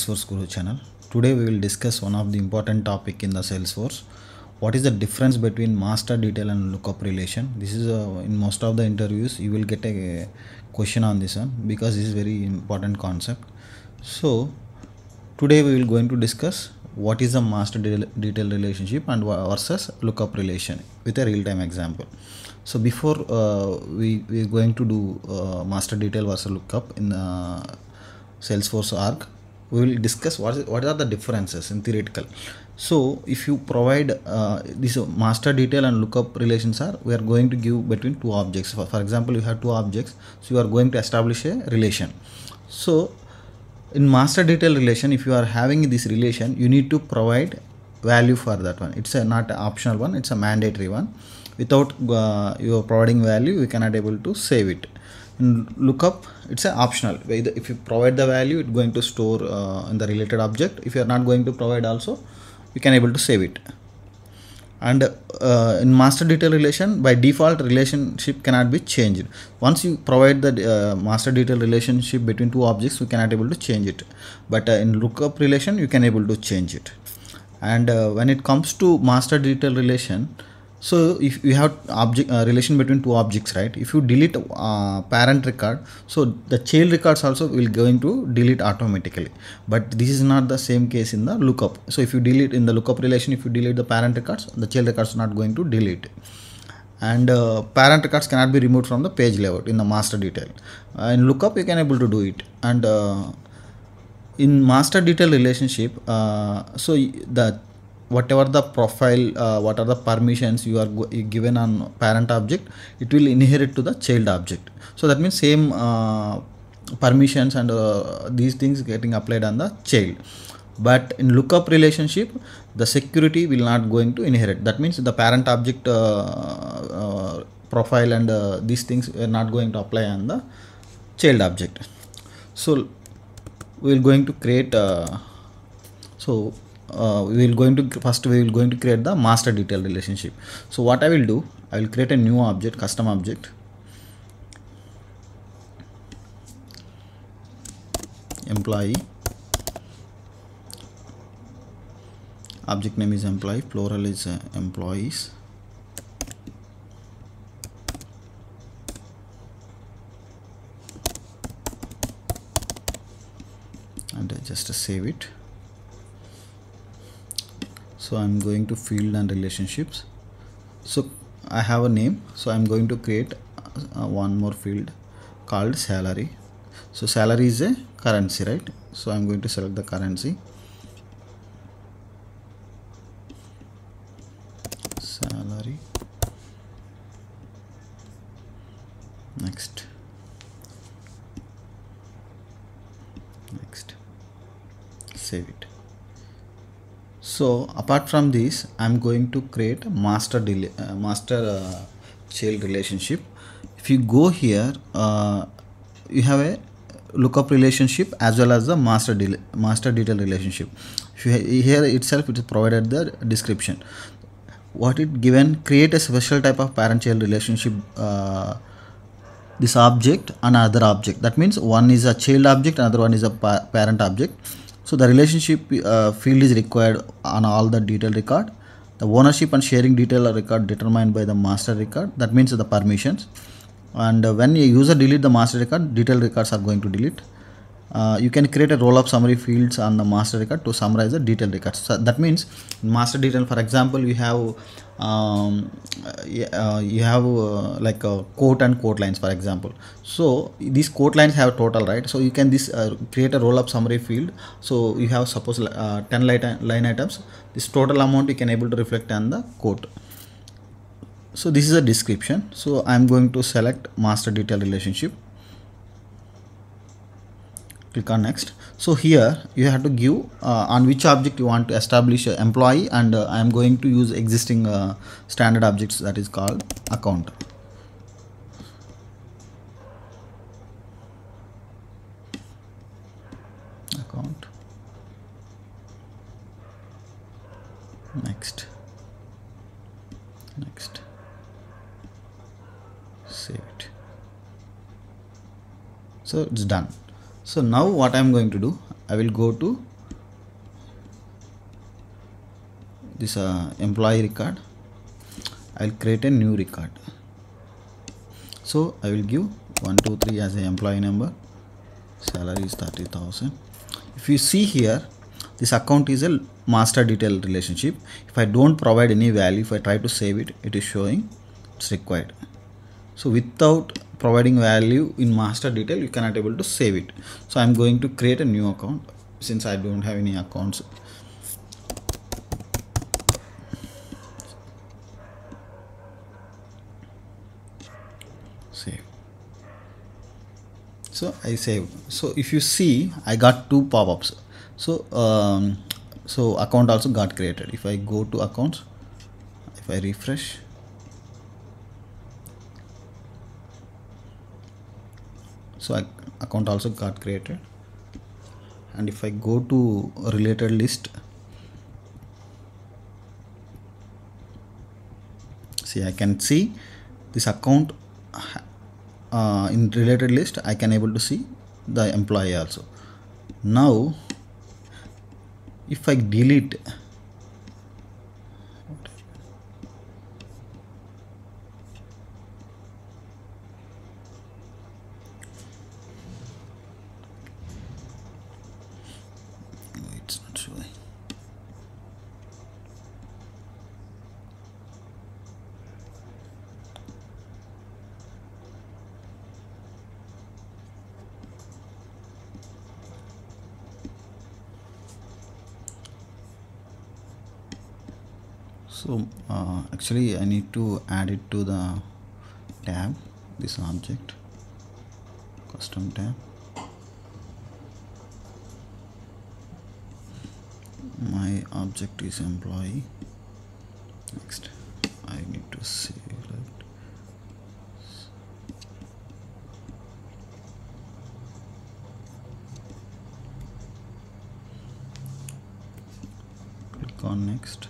Salesforce Guru channel. Today we will discuss one of the important topic in the Salesforce. What is the difference between master detail and lookup relation? This is uh, in most of the interviews you will get a question on this one because this is very important concept. So today we will going to discuss what is the master detail relationship and versus lookup relation with a real time example. So before uh, we we are going to do uh, master detail versus lookup in uh, Salesforce org, we will discuss what what are the differences in theoretical. So if you provide uh, this master detail and lookup relations are we are going to give between two objects. For, for example, you have two objects, so you are going to establish a relation. So in master detail relation if you are having this relation you need to provide value for that one it's a not optional one it's a mandatory one without uh, you are providing value you cannot able to save it in lookup it's a optional. If you provide the value it's going to store uh, in the related object. If you are not going to provide also you can able to save it. And uh, in master detail relation by default relationship cannot be changed. Once you provide the uh, master detail relationship between two objects you cannot able to change it. But uh, in lookup relation you can able to change it. And uh, when it comes to master detail relation so if you have object uh, relation between two objects right? If you delete uh, parent record so the child records also will going to delete automatically. But this is not the same case in the lookup. So if you delete in the lookup relation if you delete the parent records the child records not going to delete. And uh, parent records cannot be removed from the page layout in the master detail. Uh, in lookup you can able to do it. And uh, in master detail relationship uh, so the whatever the profile uh, what are the permissions you are given on parent object it will inherit to the child object. So that means same uh, permissions and uh, these things getting applied on the child. But in lookup relationship the security will not going to inherit. That means the parent object uh, uh, profile and uh, these things are not going to apply on the child object. So we're going to create so uh, we will going to first we will going to create the master detail relationship. So what i will do i will create a new object custom object. Employee. Object name is employee plural is uh, employees. And I just save it so i'm going to field and relationships. So i have a name. So i'm going to create uh, one more field called salary. So salary is a currency right? So i'm going to select the currency salary next next save it so apart from this i'm going to create master uh, master uh, child relationship. If you go here uh, you have a lookup relationship as well as the master master detail relationship. Here itself it is provided the description. What it given create a special type of parent child relationship uh, this object and other object. That means one is a child object another one is a pa- parent object so the relationship uh, field is required on all the detail record. The ownership and sharing detail record determined by the master record. That means the permissions. And uh, when a user delete the master record detail records are going to delete uh, you can create a roll-up summary fields on the master record to summarize the detail records. So that means master detail, for example, you have um, uh, you have uh, like a quote and quote lines, for example. So these quote lines have total, right? So you can this uh, create a roll-up summary field. So you have suppose uh, 10 line, line items. This total amount you can able to reflect on the quote so this is a description so i'm going to select master detail relationship click on next. So here you have to give uh, on which object you want to establish a employee and uh, i am going to use existing uh, standard objects that is called account. Account. Next. Next. Save it. So it's done so now what I'm going to do I will go to this uh, employee record. I'll create a new record. So I will give 123 as an employee number. Salary is 30,000 if you see here this account is a master detail relationship. If I don't provide any value if I try to save it it is showing it's required. So without providing value in master detail you cannot able to save it. So I'm going to create a new account since I don't have any accounts. Save. So I save. So if you see I got two pop-ups. So um, so account also got created. If I go to accounts if I refresh so account also got created. And if I go to related list see I can see this account uh, in related list I can able to see the employee also. Now if I delete Oh, it's not showing so uh, actually I need to add it to the tab this object custom tab. My object is employee. Next I need to select click on next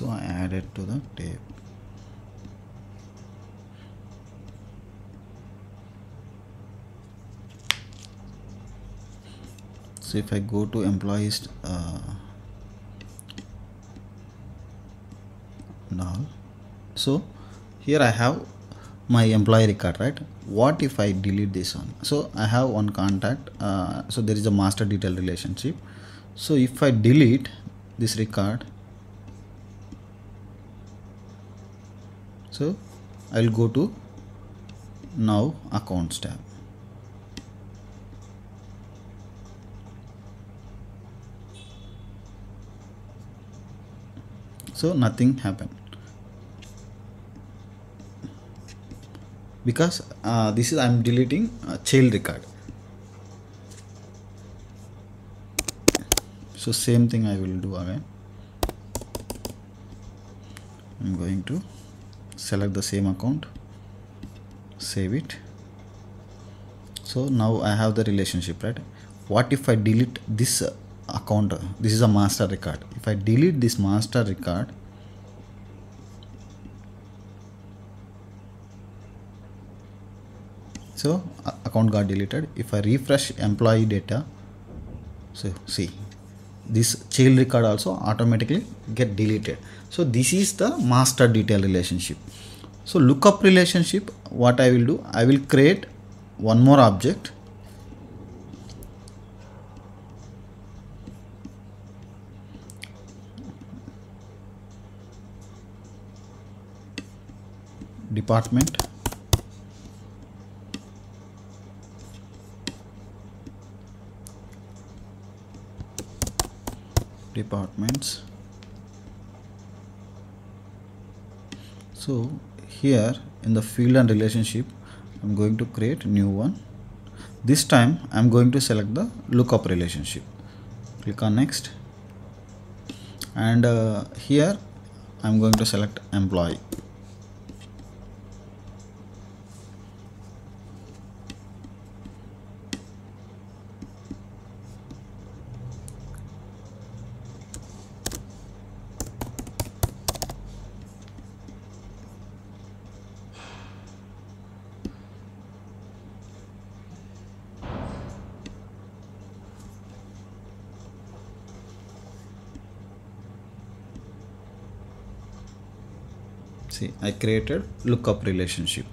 so I add it to the tab so if I go to employees uh, now so here I have my employee record right? What if I delete this one? So I have one contact uh, so there is a master detail relationship. So if I delete this record so I'll go to now accounts tab. So nothing happened. Because uh, this is I'm deleting a child record. So same thing I will do again. I'm going to select the same account save it. So now I have the relationship right? What if I delete this account? This is a master record. If I delete this master record so account got deleted. If I refresh employee data so see this child record also automatically get deleted. So this is the master detail relationship. So lookup relationship what I will do I will create one more object. Department departments. So here in the field and relationship I'm going to create new one. This time I'm going to select the lookup relationship. Click on next. And uh, here I'm going to select employee see I created lookup relationship.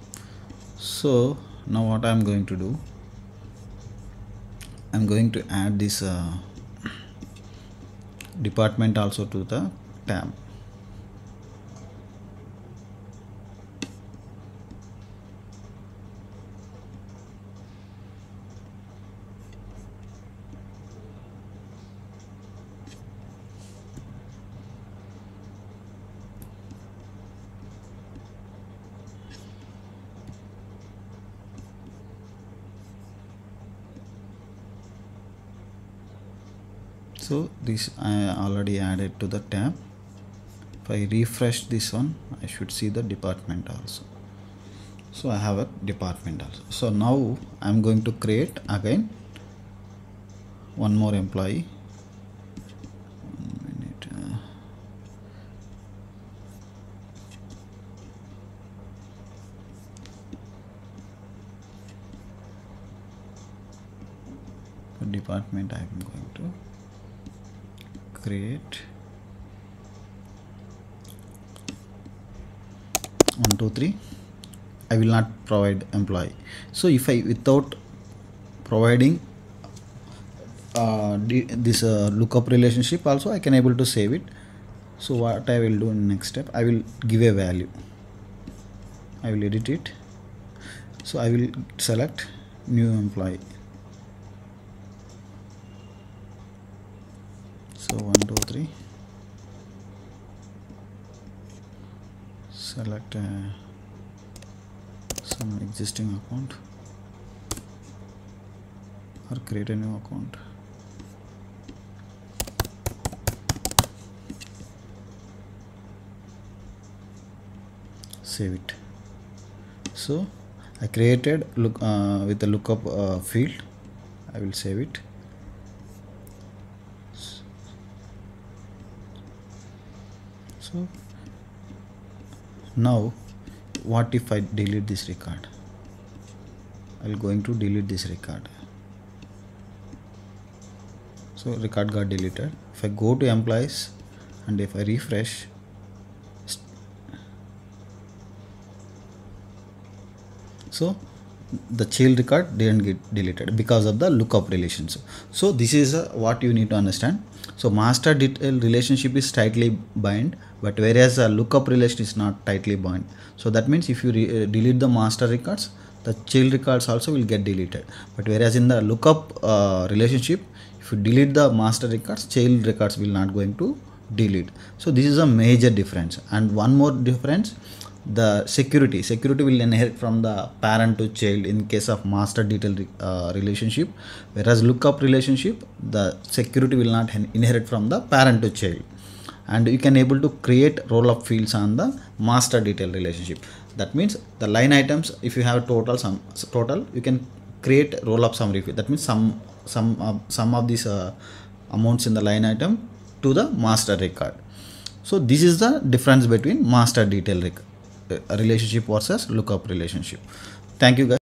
So now what I'm going to do I'm going to add this uh, department also to the tab so this I already added to the tab. If I refresh this one I should see the department also. So I have a department also. So now I'm going to create again one more employee. One minute uh, department I'm going to create. One two three. I will not provide employee. So if I without providing uh, this uh, lookup relationship also I can able to save it. So what I will do in next step I will give a value. I will edit it. So I will select new employee so one two three. Select uh, some existing account or create a new account. Save it. So I created look uh, with the lookup uh, field. I will save it so now what if I delete this record? I'll going to delete this record. So record got deleted. If I go to employees and if I refresh so the child record didn't get deleted because of the lookup relationship so this is what you need to understand so master detail relationship is tightly bind but whereas a lookup relation is not tightly bind so that means if you uh, delete the master records the child records also will get deleted. But whereas in the lookup uh, relationship if you delete the master records child records will not going to delete. So this is a major difference. And one more difference the security. Security will inherit from the parent to child in case of master detail uh, relationship. Whereas lookup relationship the security will not inherit from the parent to child. And you can able to create roll up fields on the master detail relationship. That means the line items if you have total sum total you can create roll up summary field. That means some some uh, some of these uh, amounts in the line item to the master record. So this is the difference between master detail rec- uh, relationship versus lookup relationship. Thank you guys